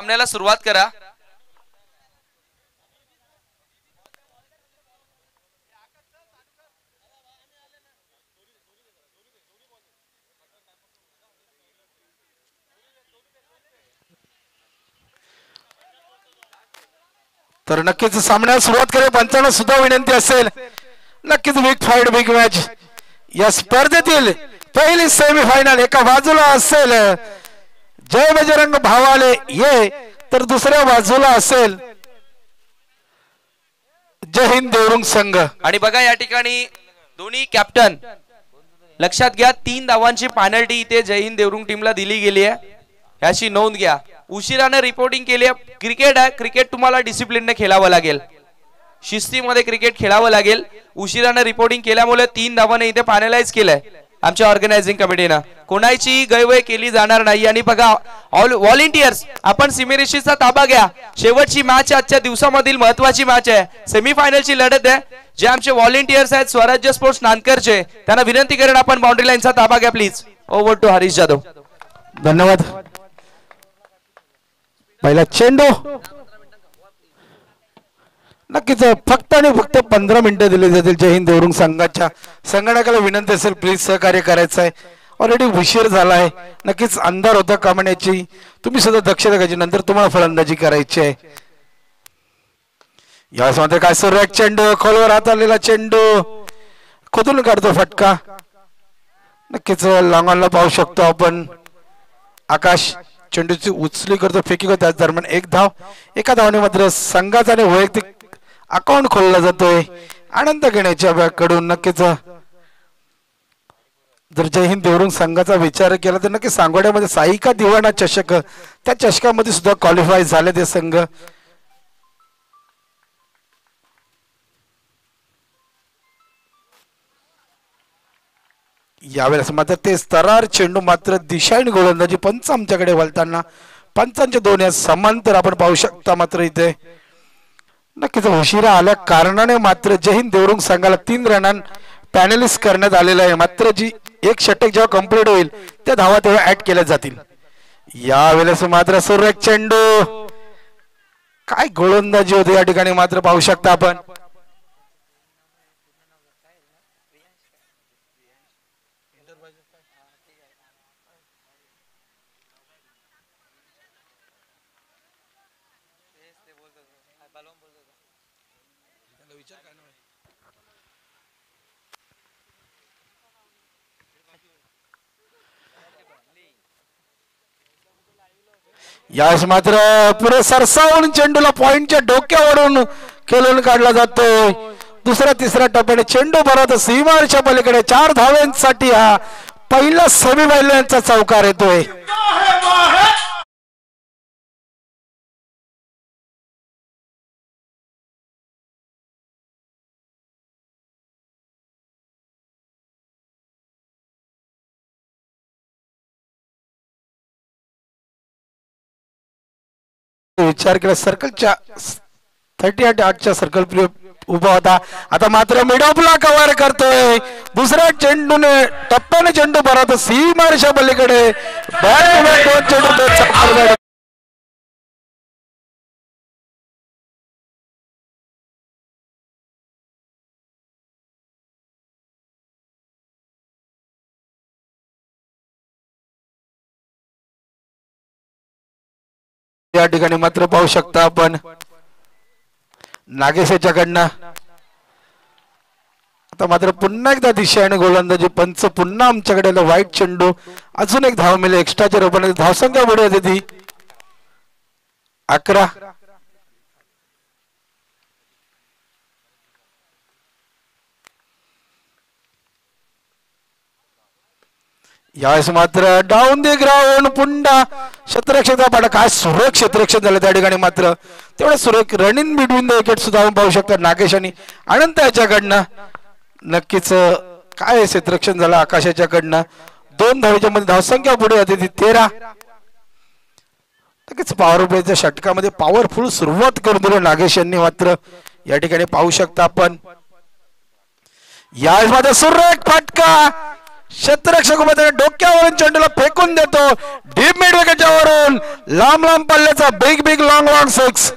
सामन्याला सुरुवात करा. तर नक्कीच सामन्याला सुरुवात करेल पंचांना सुद्धा विनंती असेल. नक्कीच बिग फाईट बिग मॅच या स्पर्धेतील पहिली सेमीफायनल एका बाजूला असेल. जय बजरंग भावाले ये तर दुसऱ्या बाजूला असेल जय हिंद देवरुंग संघ. आणि बघा या ठिकाणी दोन्ही कॅप्टन लक्षात घ्या तीन धावांची पॅनल्टी इथे जय हिंद देवरुंग टीमला दिली गेली आहे. याची नोंद घ्या. उशिराने रिपोर्टिंग केली आहे. क्रिकेट आहे. क्रिकेट तुम्हाला डिसिप्लिनने खेळावं लागेल. शिस्तीमध्ये क्रिकेट खेळावं लागेल. उशिराने रिपोर्टिंग केल्यामुळे तीन धावाने इथे पॅनलाइज केलंय. आमच्या ऑर्गनायझिंग कमिटीनं कोणाची गैवय केली जाणार नाही. आणि बघा ऑल व्हॉलेंटियर्स आपण सिमेरेशीचा ताबा घ्या. शेवटची मॅच आजच्या दिवसामधील महत्वाची मॅच आहे. सेमीफायनलची लढत आहे. जे आमचे व्हॉलेंटियर्स आहेत स्वराज्य स्पोर्ट्स नानकरचे त्यांना विनंती करेन आपण बाउंड्री लाईनचा ताबा घ्या please over to Harish Jadhav. धन्यवाद. पहिला चेंडू. नक्कीच फक्त आणि फक्त पंधरा मिनिटं दिली जातील जय हिंद देवरुंग संघाच्या. संगणकाला विनंती असेल प्लीज सहकार्य करायचं आहे. ऑलरेडी उशीर झाला आहे. नक्कीच अंधार होता कामण्याची. तुम्ही सुद्धा दक्षता घ्यायची नंतर तुम्हाला फलंदाजी करायची आहे. यावेळेस मात्र काय सुरू चेंडू खोलवर हात आलेला चेंडू. खोदून काढतो फटका. नक्कीच लॉंगॉनला पाहू शकतो आपण. आकाश चेंडूची उचली करतो फेकी करतो. त्याच दरम्यान एक धाव. एका धावने मात्र संघाचा आणि वैयक्तिक अकाउंट खोलला जातोय. आनंद घेण्याच्या कडून नक्कीच. जर जय हिंद देवरुंग संघाचा विचार केला तर नक्की सांगोड्यामध्ये साईका दिवाणा चषक त्या चषकामध्ये सुद्धा क्वालिफाय झाले ते संघ. यावेळेस मात्र ते स्तरार चेंडू मात्र दिशाईन गोलंदाजी पंच आमच्याकडे वळताना पंचांच्या दोन या समांतर आपण पाहू शकता मात्र इथे. नक्कीच उशिरा आल्या. कारणाने मात्र जहीन देवरुंग संघाला तीन रनां पॅनलिस्ट करण्यात आलेलं आहे. मात्र जी एक षटक जेव्हा कंप्लीट होईल त्या धावा तेव्हा ऍड केल्या जातील. यावेळेस मात्र सुरेख चेंडू. काय गोलंदाजी होते या ठिकाणी मात्र पाहू शकता आपण. यास मात्र पुढे सरसावून चेंडूला पॉइंटच्या डोक्यावरून खेळून काढला जातोय दुसऱ्या तिसऱ्या टप्प्याने चेंडू भरत सीमारच्या पलीकडे चार धाव्यांसाठी हा पहिला सेमीफायनलचा चौकार येतोय. विचार केला सर्कलच्या थर्टी आठ आठच्या सर्कल उभा होता. आता मात्र मिडॉपला कव्हर करतोय. दुसऱ्या चेंडूने टप्प्याने चेंडू भरत सीमारच्या पलीकडे बॅट बॅट दोन चेंडू. या ठिकाणी मात्र पाहू शकता आपण नागेश याच्याकडनं आता मात्र पुन्हा एकदा दिशा आणि गोलंदाजी पंच पुन्हा आमच्याकडे वाईट चेंडू. अजून एक धाव मिळेल. एक्स्ट्राच्या रूपाने धावसंख्या पुढे येते ती अकरा. यावेळेस मात्र डाऊन दे ग्राउंड पुन्हा क्षेत्ररक्षक काय सुरेख क्षेत्ररक्षण झालं त्या ठिकाणी मात्र. तेवढं सुरेख रनिंग बिटवीन द विकेट सुद्धा आपण पाहू शकता. नागेश आणि अनंत याच्याकडनं नक्कीच काय क्षेत्ररक्षण झालं आकाश याच्याकडनं दोन धावेच्या मध्ये धावसंख्या पुढे होती ती तेरा. नक्कीच पॉवर प्लेच्या षटकामध्ये पॉवरफुल सुरुवात करून दिली नागेश यांनी मात्र. या ठिकाणी पाहू शकता आपण. यावेळेस मात्र सुरेख फटका. क्षेत्ररक्षक उभा डोक्यावरून चेंडूला फेकून देतो. डीप मिड विकेटच्यावरून लांब लांब पल्ल्याचा big big long long six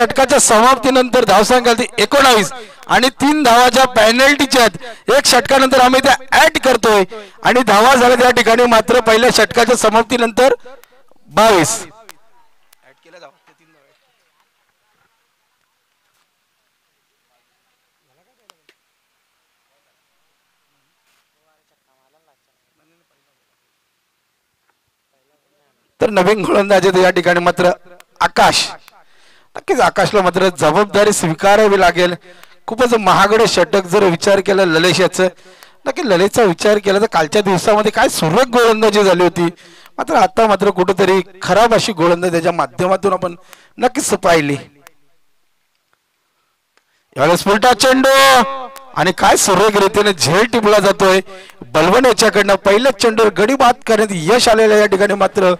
षटकाच्या समाप्तीनंतर धावसंख्या एकोणावीस. आणि तीन धावाच्या पॅनल्टीच्या आहेत एक षटकानंतर आम्ही त्या ऍड करतोय. आणि धावा झाल्या त्या ठिकाणी मात्र पहिल्या षटकाच्या समाप्तीनंतर बावीस. तर नवीन गोलंदाज या ठिकाणी मात्र आकाश. नक्कीच आकाशला मात्र जबाबदारी स्वीकारावी लागेल. खूपच महागड षटक जर विचार केला ललेश याचं नक्की ललेशचा विचार केला तर कालच्या दिवसामध्ये काय सुरक गोलंदाजी झाली होती. मात्र आता मात्र कुठेतरी खराब अशी गोलंदाजी त्याच्या माध्यमातून आपण नक्कीच पाहिली. यावेळेस पुलटा चेंडू आणि काय सुरेख रीतीने झेल टिपला जातोय. बलवण याच्याकडनं पहिल्याच चेंडूवर गडी बाद करण्यात यश आलेलं या ठिकाणी मात्र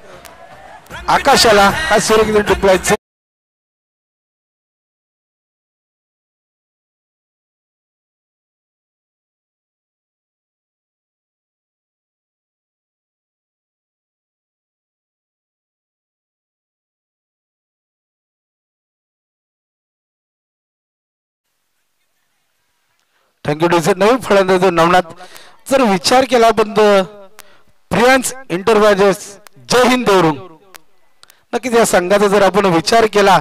आकाशाला काय सुरेख रीतीने टिपलायचं? थँक्यू डी नवीन फलंदाज नवनाथ जर विचार केला बंद प्रियन्स इंटरप्रायजेस जय हिंद देवरुंग नक्कीच या संघाचा जर आपण विचार केला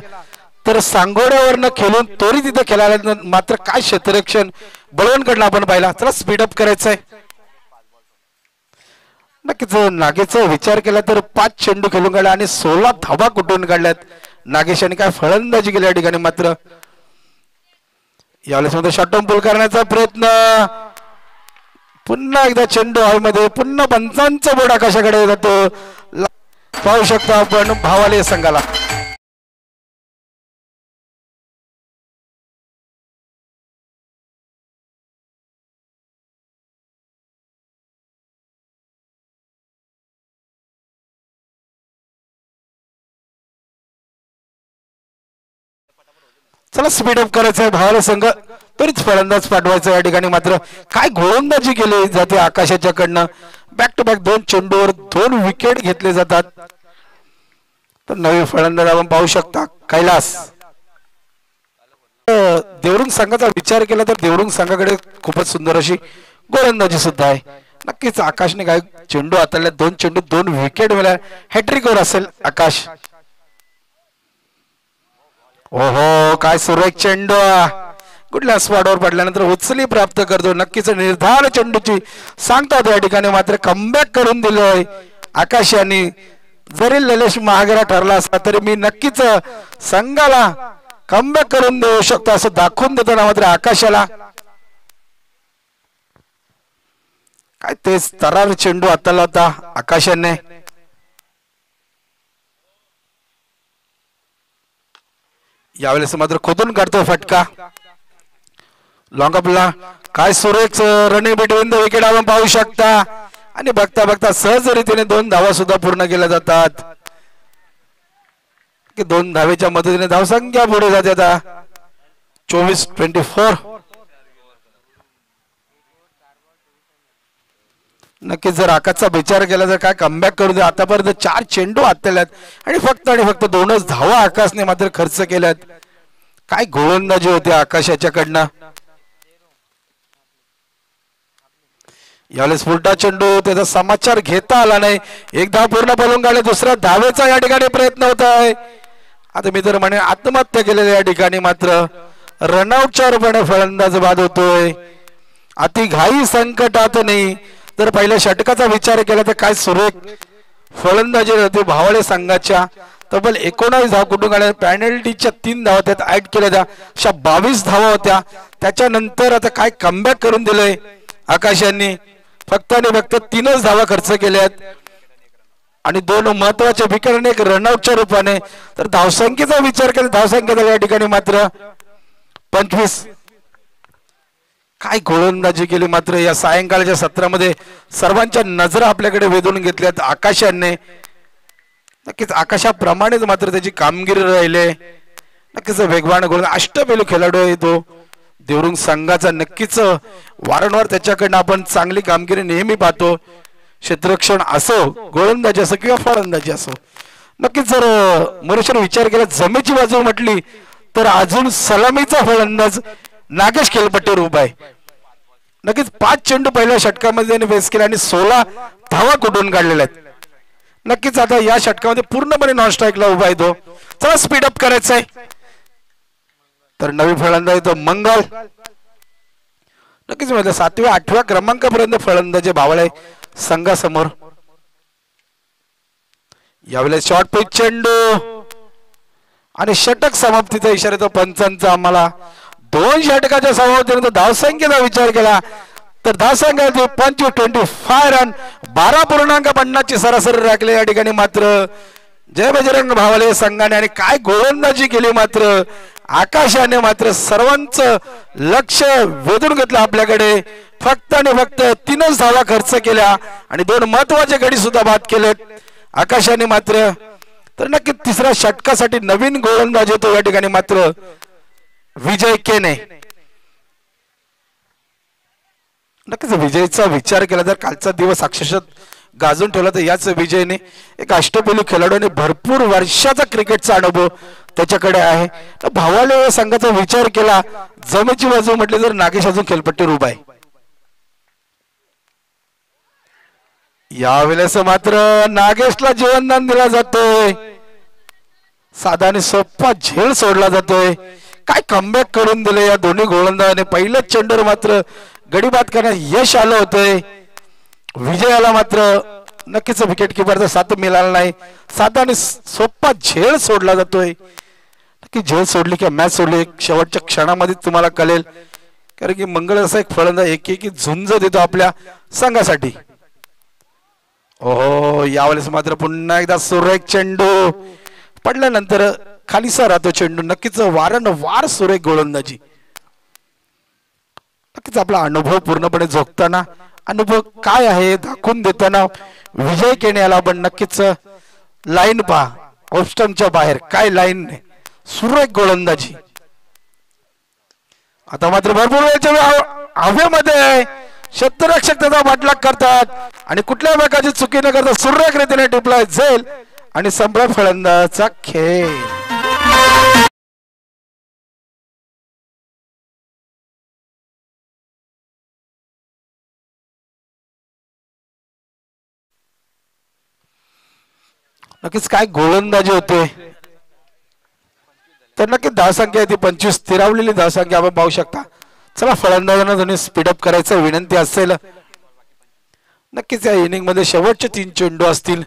तर सांगोड्यावरनं खेळून तोरी तिथे खेळायला मात्र काय क्षेत्ररक्षण बळवणकडनं आपण पाहिला. चला स्पीडअप करायचंय. आहे नक्कीच नागेचा विचार केला तर पाच चेंडू खेळून काढला आणि सोळा धाबा कुठून काढल्यात? नागेश यांनी काय फलंदाजी केल्या ठिकाणी मात्र? यावेळेस मध्ये शॉर्टम पूल करण्याचा प्रयत्न. पुन्हा एकदा चेंडू हवेमध्ये पुन्हा पंचांचा बोर्ड आकाशाकडे जातो? पाहू शकतो आपण भावाले संघाला. चला स्पीडअप करायचं आहे भावाला संघ. तरीच फलंदाज पाठवायचा या ठिकाणी मात्र काय गोलंदाजी केली जाते आकाशाच्या कडनं बॅक टू बॅक दोन चेंडूवर दोन विकेट घेतले जातात. तर नवी फलंदाज आपण पाहू शकता. कैलास. देवरुंग संघाचा विचार केला तर देवरुंग संघाकडे खूपच सुंदर अशी गोलंदाजी सुद्धा आहे. नक्कीच आकाशने काय चेंडू हाताळल्या दोन चेंडू दोन विकेट मिळाल्या. हॅट्रिकवर असेल आकाश. ओहो काय सुरेख चेंडू? कुठल्या स्पॉटवर पडल्यानंतर उचली प्राप्त करतो. नक्कीच निर्धार चेंडूची सांगतात या ठिकाणी मात्र कमबॅक करून दिलोय. आकाश यांनी. जरी ललेश महागरा ठरला असला तरी मी नक्कीच संघाला कमबॅक करून देऊ शकतो असं दाखवून देताना मात्र आकाशाला काय तेच तरार चेंडू हाताला आता आकाशाने यावेळेस मात्र खोदून काढतो फटका. लॉंगअपला काय सुरेख रनिंग बिटवीन द विकेट आपण पाहू शकता. आणि बघता बघता सहज रीतीने दोन धावा सुद्धा पूर्ण केल्या जातात. की दोन धावेच्या मदतीने धावसंख्या पुढे जाते आता. चोवीस ट्वेंटी फोर. नक्कीच जर आकाशचा विचार केला तर काय कमबॅक करू दे? आतापर्यंत चार चेंडू हातल्यात आणि फक्त आणि फक्त दोनच धावा आकाशने मात्र खर्च केल्यात काय गोलंदाजी होती आकाश याच्याकडनं? यावेळेस उलटा चेंडू त्याचा समाचार घेता आला नाही. एक धाव पूर्ण बोलून काढले दुसऱ्या धावेचा या ठिकाणी प्रयत्न होत आहे. आता मी तर म्हणे आत्महत्या केलेल्या या ठिकाणी मात्र रनआउटच्या रूपाने फलंदाज बाद होतोय. अति घाई संकटात नाही जर पहिल्या षटकाचा विचार केला तर काय सुरेख? फलंदाजी होती भावाळे संघाच्या. तब्बल एकोणावीस धाव कुठून काढल्या? पॅनल्टीच्या तीन धावा त्यात ऍड केल्या त्या. अशा बावीस धावा होत्या. त्याच्यानंतर आता काय कमबॅक करून दिलंय? आकाश यांनी. फक्त आणि फक्त तीनच धावा खर्च केल्यात आणि दोन महत्त्वाच्या विकेट आणि एक रनआउटच्या रूपाने. तर धावसंख्येचा विचार केला धावसंख्येचा या ठिकाणी मात्र पंचवीस. काय गोलंदाजी केली मात्र या सायंकाळच्या सत्रामध्ये सर्वांच्या नजरा आपल्याकडे वेधून घेतल्यात आकाशाने नक्कीच आकाशाप्रमाणेच मात्र त्याची कामगिरी राहिले. नक्कीच वेगवान गोल अष्टपेलू खेळाडू आहे तो. देवरुंग संघाचा नक्कीच वारंवार त्याच्याकडनं आपण चांगली कामगिरी नेहमी पाहतो. क्षेत्ररक्षण असो गोलंदाजी असो किंवा फलंदाजी असो. नक्कीच जर मनुष्याने विचार केला जमेची बाजू म्हटली तर अजून सलामीचा फलंदाज नागेश खेळपट्टीवर उभा आहे. नक्कीच पाच चेंडू पहिल्या षटकामध्ये त्यांनी फेस केला आणि सोळा धावा कुठून काढलेल्या आहेत? नक्कीच आता या षटकामध्ये पूर्णपणे नॉन स्ट्राईकला उभा आहे तो. चला स्पीड अप करायचं आहे. तर नवी फलंदाज येतो मंगल. नक्कीच म्हणजे सातव्या आठव्या क्रमांकापर्यंत फलंदाजे भावळ आहे संघासमोर. यावेळेस शॉर्ट पिच चेंडू. आणि षटक समाप्तीचा इशारा येतो पंचांचा आम्हाला. दोन षटकाच्या समाप्तीनंतर धावसंख्येचा विचार केला. तर धावसंख्या पंचवीस ट्वेंटी फाय रन बारा पूर्णांक पन्नासची सरासरी राखली. या ठिकाणी मात्र जय बजरंग भावाले संघाने आणि काय गोलंदाजी केली मात्र आकाशाने मात्र सर्वांचं लक्ष वेधून घेतलं आपल्याकडे. फक्त आणि फक्त तीनच धावा खर्च केल्या आणि दोन महत्त्वाचे गडी सुद्धा बाद केलेत. आकाशाने मात्र तर नक्की तिसऱ्या षटकासाठी नवीन गोलंदाज येतो या ठिकाणी मात्र. विजय केने नक्कीच विजयचा विचार केला जर कालचा दिवस अक्षरशः गाजून ठेवला तर याच विजयने एक अष्टपैलू खेळाडूने भरपूर वर्षाचा क्रिकेटचा अनुभव त्याच्याकडे आहे. तर भावाने या संघाचा विचार केला जमेची बाजू म्हटली तर नागेश अजून खेळपट्टीवर उभा आहे. यावेळेस मात्र नागेशला जीवनदान दिला जातोय. साधा आणि सोपा झेल सोडला जातोय. काय कमबॅक करून दिले या दोन्ही गोलंदाजाने? पहिल्याच चेंडूवर मात्र गडीबाद करण्यात यश आलं होतंय. विजयाला मात्र नक्कीच विकेट किपरचा साथ मिळाला नाही. साधा आणि सोपा झेल सोडला जातोय. नक्की झेल सोडली किंवा मॅच सोडली शेवटच्या क्षणामध्ये तुम्हाला कळेल. कारण की मंगळ असा एक फलंदाज एक एक झुंज देतो आपल्या संघासाठी. ओहो यावेळेस मात्र पुन्हा एकदा सुरेख चेंडू. पडल्यानंतर खालीसा राहतो चेंडू नक्कीच वारंवार सुरेख गोलंदाजी. नक्कीच आपला अनुभव पूर्णपणे झोकताना अनुभव काय आहे दाखवून देताना विजय केण्याला पण नक्कीच लाईन पहा ऑप्स्टमच्या बाहेर काय लाईन सुरेख गोलंदाजी. आता मात्र भरपूर वेळेच्या हवेमध्ये क्षेत्ररक्षक त्याचा वाटलाग करतात. आणि कुठल्याही प्रकारची चुकी न करता सुरेख रीतीने टिपला जाईल आणि संभ्रम फलंदाचा खेळ. नक्कीच काय गोलंदाजी होते. तर नक्की धावसंख्या आहे ती पंचवीस स्थिरावलेली धावसंख्या आपण पाहू शकता. चला फलंदाजांना दोन्ही स्पीडअप करायचं विनंती असेल. नक्कीच या इनिंगमध्ये शेवटचे तीन चेंडू असतील.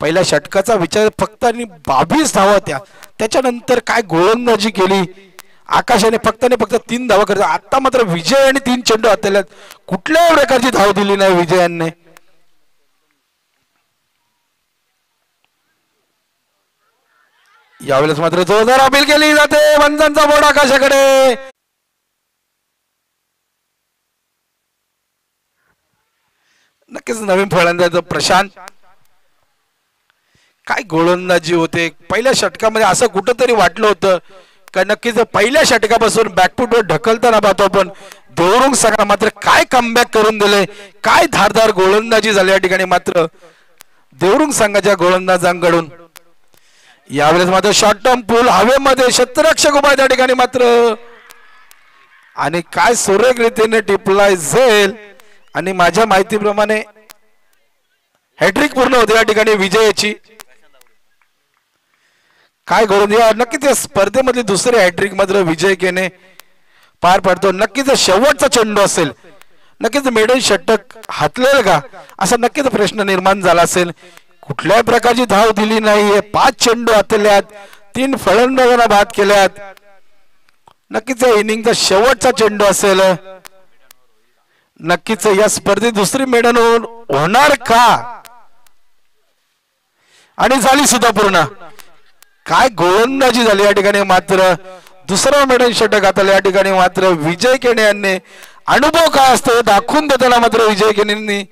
पहिल्या षटकाचा विचार फक्त आणि बावीस धावा त्या त्याच्यानंतर काय गोलंदाजी केली? आकाशाने फक्त आणि फक्त तीन धावा करतात आता मात्र विजय आणि तीन चेंडू हाताळल्यात. कुठल्याही प्रकारची धाव दिली नाही विजयाने. यावेळेस मात्र जोरदार अपील केली जाते. वंजांचा बोर्ड आकाशाकडे. नक्कीच नवीन फलंदाज प्रशांत. काय गोलंदाजी होते. पहिल्या षटकामध्ये असं कुठंतरी वाटलं होतं का नक्कीच पहिल्या षटकापासून बॅकफुटवर ढकलताना पाहतो आपण. दोरुंग संघाला मात्र काय कमबॅक करून दिले. काय धारदार गोलंदाजी झाली या ठिकाणी मात्र. देवरुंग संघाच्या गोलंदाजांकडून. यावेळेस मात्र शॉर्ट टर्म पूल हवेमध्ये शतरक्षक उभा त्या ठिकाणी मात्र. आणि काय सुरेख रीतीने टिपलाय झेल आणि माझ्या माहितीप्रमाणे हॅट्रिक पूर्ण होते या ठिकाणी विजयाची. काय घडून या नक्कीच या स्पर्धेमधली दुसरी हॅट्रिक मात्र विजय केने पार पडतो. नक्कीच शेवटचा चेंडू असेल. नक्कीच मेडल षटक हातलेल का? असा नक्कीच प्रश्न निर्माण झाला असेल. कुठल्याही प्रकारची धाव दिली नाहीये. पाच चेंडू हातल्यात तीन फलंदाजांना बाद केल्यात. नक्कीच या इनिंगचा शेवटचा चेंडू असेल. नक्कीच या स्पर्धेत दुसरी मेडल होणार का? आणि झाली सुद्धा पूर्ण. काय गोलंदाजी झाली या ठिकाणी मात्र. दुसरा मेडल षटक आता या ठिकाणी मात्र विजय केणे यांनी. अनुभव काय असतो? दाखवून देताना मात्र विजय केणेंनी.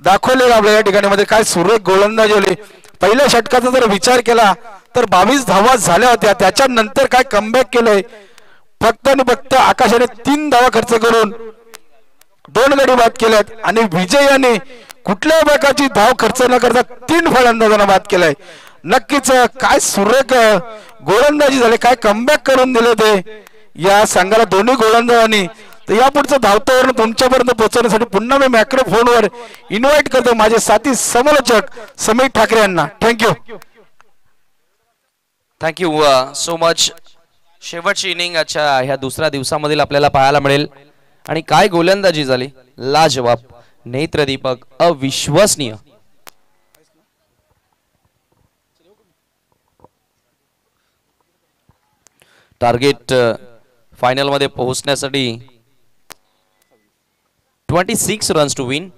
दाखवले आपल्या या ठिकाणी मध्ये काय सुरेख गोलंदाजी होली. पहिल्या षटकाचा जर विचार केला तर बावीस धावा झाल्या होत्या. त्याच्यानंतर काय कमबॅक केलंय? फक्त आणि फक्त आकाशाने तीन धावा खर्च करून दोन गडी बाद केल्यात आणि विजय यांनी कुठल्याही प्रकारची धाव खर्च न करता तीन फलंदाजांना बाद केलाय. नक्कीच काय सुरेख गोलंदाजी झाली काय कमबॅक करून दिले ते या संघाला दोन्ही गोलंदाजांनी. तर या पुढचं धावतावरून तुमच्यापर्यंत पोहोचवण्यासाठी पुन्हा मी मॅक्रो फोनवर इन्व्हाइट करतो माझे साथी समालोचक समीर ठाकरे यांना. Thank you thank you so much शेवटची इनिंग अच्छा ह्या दुसऱ्या दिवसामधील आपल्याला पाहायला मिळेल. आणि काय गोलंदाजी झाली? लाजवाब. नेत्रदीपक अविश्वसनीय. टार्गेट फायनलमध्ये पोहोचण्यासाठी twenty six runs to win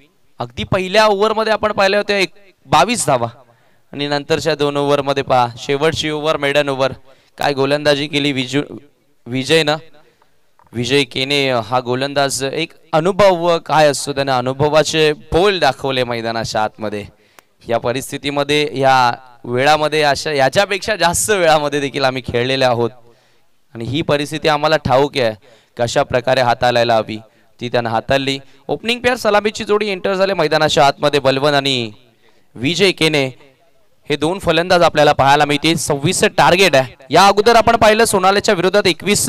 अगदी पहिल्या ओव्हरमध्ये आपण पाहिल्या होत्या एक बावीस धावा. आणि नंतरच्या दोन ओव्हरमध्ये पहा शेवटची ओव्हर मेडन ओव्हर. काय गोलंदाजी केली विजू विजयनं. विजय केने हा गोलंदाज एक अनुभव काय असतो त्याने अनुभवाचे बोल दाखवले मैदानाच्या आतमध्ये. या परिस्थितीमध्ये या वेळामध्ये अशा याच्यापेक्षा जास्त वेळामध्ये देखील आम्ही खेळलेले आहोत. आणि ही परिस्थिती आम्हाला ठाऊक आहे कशा प्रकारे हाताळायला हवी ती त्यानं हाताळली. ओपनिंग पेअर सलामीची जोडी एंटर झाले मैदानाच्या आतमध्ये बलवन आणि विजय केने. हे दोन फलंदाज आपल्याला पाहायला मिळतील. सव्वीस टार्गेट आहे. या अगोदर आपण पाहिलं सोनाल्याच्या विरोधात एकवीस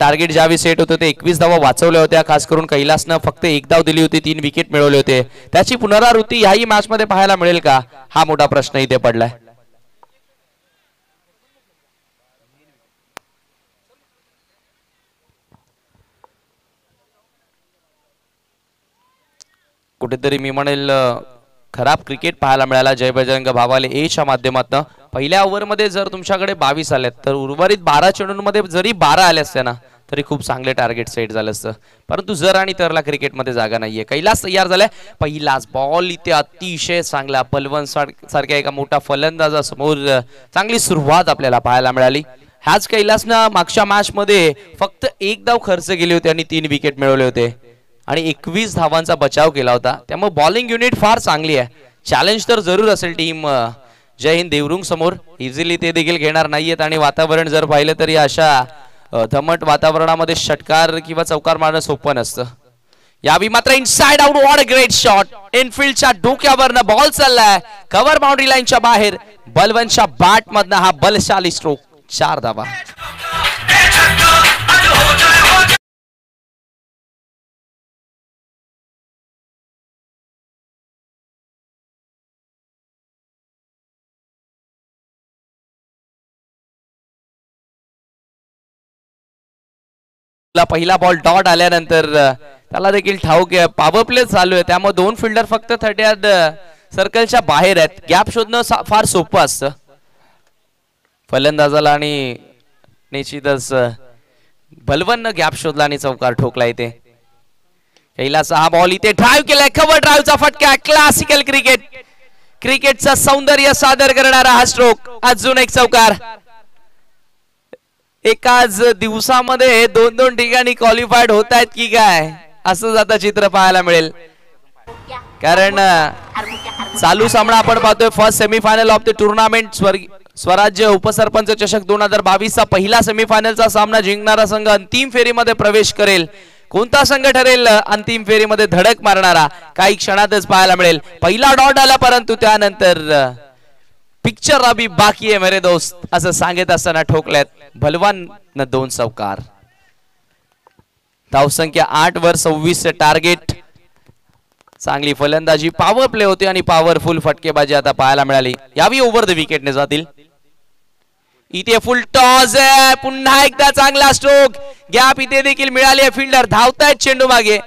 टार्गेट ज्यावेळी सेट होते ते एकवीस धावा वाचवल्या होत्या. खास करून कैलासनं फक्त एक धाव दिली होती तीन विकेट मिळवले होते. त्याची पुनरावृत्ती याही मॅच मध्ये पाहायला मिळेल का? हा मोठा प्रश्न इथे पडलाय. कुठेतरी मी म्हणेल खराब क्रिकेट पाहायला मिळाला. जय बजरंग भावाले एच्या माध्यमातून. पहिल्या ओव्हरमध्ये जर तुमच्याकडे बावीस आल्यात तर उर्वरित बारा चेंडूंमध्ये जरी बारा आले असते ना तरी खूप चांगले टार्गेट सेट झालं असतं. परंतु जर आणि तरला क्रिकेटमध्ये जागा नाहीये. कैलास तयार झालाय. पहिलाच बॉल इथे अतिशय चांगला. पलवन सारख्या एका मोठा फलंदाजासमोर चांगली सुरुवात आपल्याला पाहायला मिळाली. ह्याच कैलासनं मागच्या मॅच मध्ये फक्त एक धाव खर्च केले होते आणि तीन विकेट मिळवले होते. आणि एकवीस धावांचा बचाव केला होता. त्यामुळे बॉलिंग युनिट फार चांगली आहे. चॅलेंज तर जरूर असेल टीम जय हिंद देवरुंग समोर. इझिली ते देखील घेणार नाहीयेत आणि वातावरण जर पाहिलं तरी अशा धमट वातावरणामध्ये षटकार किंवा चौकार मारणं सोपं नसतं. यावी मात्र inside out what great shot इनफिल्डच्या डोक्यावरनं बॉल चाललाय. कव्हर बाउंड्री लाईनच्या बाहेर. बलवनच्या बॅट मधनं हा बलशाली स्ट्रोक चार धावा. ला पहिला बॉल डॉट आल्यानंतर त्याला देखील ठाऊक आहे. पॉवर प्ले चालू आहे. त्यामुळे दोन फिल्डर फक्त थर्टी यार्ड सर्कलच्या बाहेर आहेत. गॅप शोधणं फार सोपं असतं. फलंदाजाला आणि निश्चितच अ, बलवननं गॅप शोधला आणि चौकार ठोकला इथे. कैलासा हा बॉल इथे ड्राईव्ह केलाय. खबर ड्राईव्हचा फटका. क्लासिकल क्रिकेट क्रिकेटचं सौंदर्य सादर करणारा हा स्ट्रोक अजून एक चौकार. एकाच दिवसामध्ये दोन दोन ठिकाणी क्वालिफाईड होत आहेत की काय? असं आता चित्र पाहायला मिळेल. कारण चालू सामना आपण पाहतोय first semifinal of the tournament Swarajya उपसरपंच चषक दोन हजार बावीस चा पहिला सेमीफायनलचा सामना जिंकणारा संघ अंतिम फेरीमध्ये प्रवेश करेल. कोणता संघ ठरेल? अंतिम फेरीमध्ये धडक मारणारा. काही क्षणातच पाहायला मिळेल. पहिला डॉट आला परंतु त्यानंतर पिक्चर अभी बाकी आहे मेरे दोस्त। असं सांगत असताना ठोकल्यात भलवान न दोन सवकार. धावसंख्या आठ वर सव्वीस टार्गेट चांगली फलंदाजी पॉवर प्ले होते आणि पॉवरफुल फटकेबाजी आता पाहायला मिळाली. यावी ओव्हर द विकेटने जातील. इथे फुल टॉस आहे. पुन्हा एकदा चांगला स्ट्रोक गॅप इथे देखील मिळाली आहे. फिल्डर धावतायत चेंडू मागे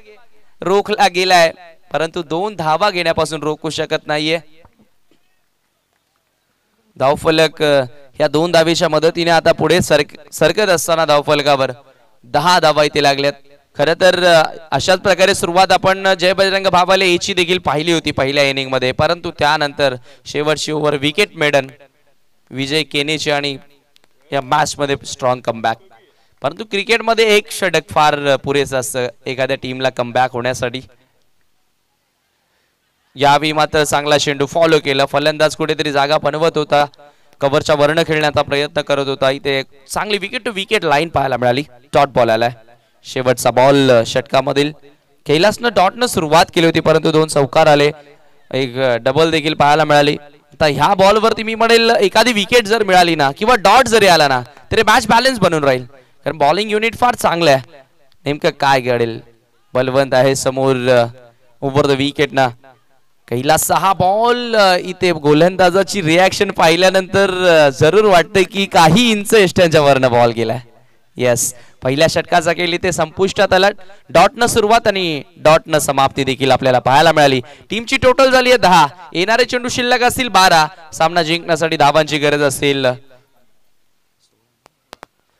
रोखला गेलाय. परंतु दोन धावा घेण्यापासून रोखू शकत नाहीये. धावफलक ह्या दोन धावेच्या मदतीने आता पुढे सरक सरकत असताना धावफलकावर दहा धावा इथे लागल्यात. खरं तर अशाच प्रकारे सुरुवात आपण जय बजरंग भावाले याची देखील पाहिली होती पहिल्या इनिंगमध्ये परंतु त्यानंतर शेवटची ओव्हर विकेट मेडन विजय केनेचे आणि या मॅच मध्ये स्ट्रॉंग कमबॅक परंतु क्रिकेटमध्ये एक षटक फार पुरेसं असतं एखाद्या टीमला कमबॅक होण्यासाठी. यावेळी मात्र चांगला चेंडू फॉलो केलं. फलंदाज कुठेतरी जागा बनवत होता. कव्हरच्या वर्ण खेळण्याचा प्रयत्न करत होता. इथे एक चांगली विकेट टू विकेट लाईन पाहायला मिळाली. डॉट बॉल आलाय. शेवटचा बॉल षटकामधील. कैलासनं डॉटनं सुरुवात केली होती परंतु दोन चौकार आले. एक डबल देखील पाहायला मिळाली. आता ह्या बॉलवरती मी म्हणेल एखादी विकेट जर मिळाली ना किंवा डॉट जरी आला ना तरी मॅच बॅलन्स बनून राहील. कारण बॉलिंग युनिट फार चांगलं आहे नेमकं काय घडेल? बलवंत आहे समोर ओव्हर द विकेट ना. कैला सहा बॉल इथे गोलंदाजाची रिॲक्शन पाहिल्यानंतर जरूर वाटतंय की काही इंच एष्ट्यांच्या वरनं बॉल गेलाय. येस पहिल्या षटकाचा केली ते संपुष्टात आला. डॉटनं सुरुवात आणि डॉटनं समाप्ती देखील आपल्याला पाहायला मिळाली. टीमची टोटल झाली आहे दहा. येणारे चेंडू शिल्लक असतील बारा. सामना जिंकण्यासाठी धावांची गरज असेल.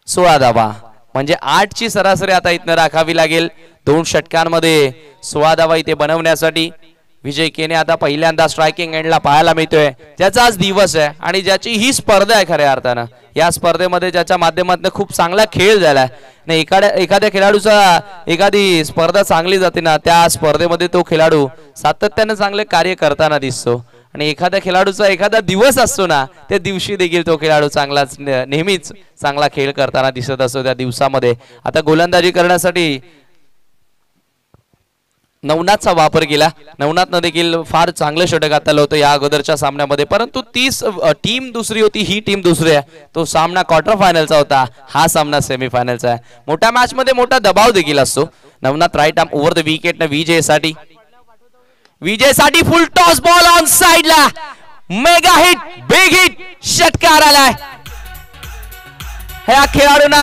सोळा धावा. म्हणजे आठची सरासरी आता इथनं राखावी लागेल. दोन षटकांमध्ये सोळा धावा इथे बनवण्यासाठी. विजय केने आता पहिल्यांदा स्ट्रायकिंग एंडला पाहायला मिळतोय. ज्याचा आज दिवस आहे आणि ज्याची ही स्पर्धा आहे खऱ्या अर्थानं. या स्पर्धेमध्ये ज्याच्या माध्यमातून खूप चांगला खेळ झालाय. नाही एखाद्या एखाद्या खेळाडूचा एखादी स्पर्धा चांगली जाते ना त्या स्पर्धेमध्ये तो खेळाडू सातत्यानं चांगले कार्य करताना दिसतो. आणि एखाद्या खेळाडूचा एखादा दिवस असतो ना त्या दिवशी देखील तो खेळाडू चांगलाच नेहमीच चांगला खेळ करताना दिसत असतो त्या दिवसामध्ये. आता गोलंदाजी करण्यासाठी नवनाथचा वापर केला. नवनाथनं देखील फार चांगलं षटक आतालं होतं या अगोदरच्या सामन्यामध्ये. परंतु तीच टीम दुसरी होती ही टीम दुसरी आहे. तो सामना क्वार्टर फायनलचा होता. हा सामना सेमीफायनलचा आहे. मोठ्या मॅचमध्ये मोठा दबाव देखील असतो. Navnath right arm over the wicket न विजयसाठी. विजयसाठी फुल टॉस बॉल ऑन साइडला मेगा हिट बिग हिट षटकार आलाय. ह्या खेळाडूंना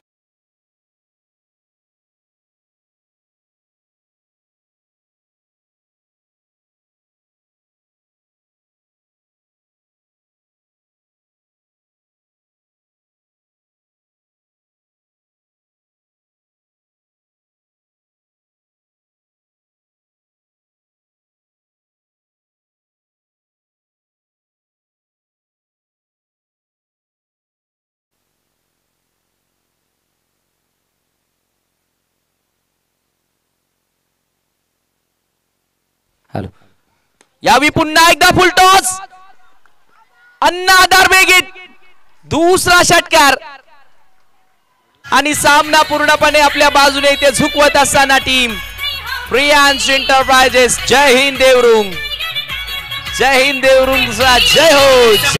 हॅलो. यावी पुन्हा एकदा फुलटोस अन्नादार बेगीत दुसरा षटकार. आणि सामना पूर्णपणे आपल्या बाजूने इथे झुकवत असताना टीम प्रियांश एंटरप्राइजेस जय हिंद देवरुंग. जय हिंद देवरुंगचा जय हो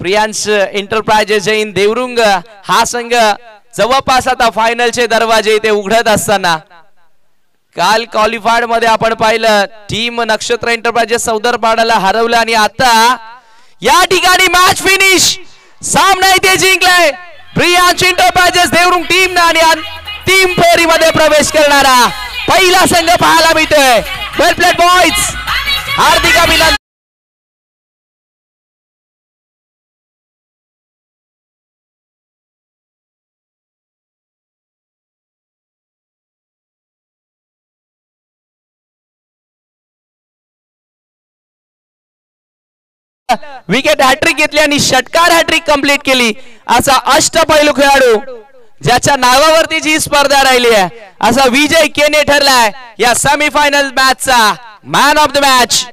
प्रियांश एंटरप्राइजेस जय हिंद देवरुंग. हा संघ जवळपास आता फायनलचे दरवाजे इथे उघडत असताना काल क्वालिफायडमध्ये आपण पाहिलं टीम नक्षत्र एंटरप्राइजेस सौदरपाडाला हरवलं आणि आता या ठिकाणी मॅच फिनिश सामना इथे जिंकलाय. प्रियांश एंटरप्राइजेस देवरुंग टीम आणि अंतिम फेरीमध्ये प्रवेश करणारा पहिला संघ पाहायला मिळतोय. वेल प्लेट बॉयज हार्दिक अभिनंदन. विकेट हॅट्रिक घेतली आणि षटकार हॅट्रिक कंप्लीट केली. असा अष्टपैलू खेळाडू ज्याच्या नावावरती जी स्पर्धा राहिली आहे असा विजय केने ठरलाय या सेमीफायनल मॅचचा मॅन ऑफ द मॅच